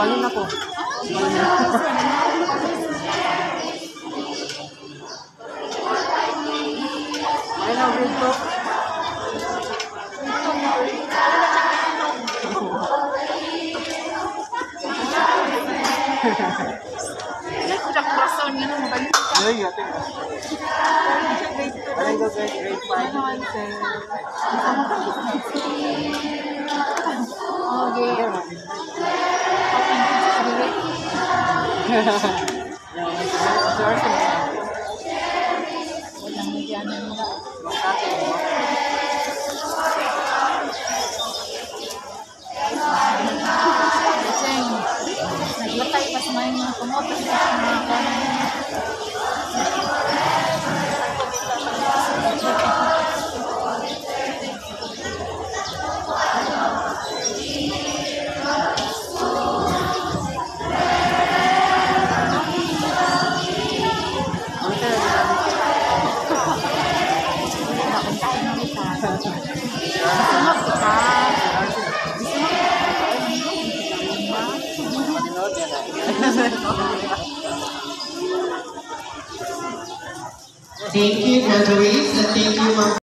Balon ako. Ay, na, weird po. Ay, ate. Ay, grade 5. Naglatay pa sa mga mga kumoto Thank you, graduates, thank you, Ma'am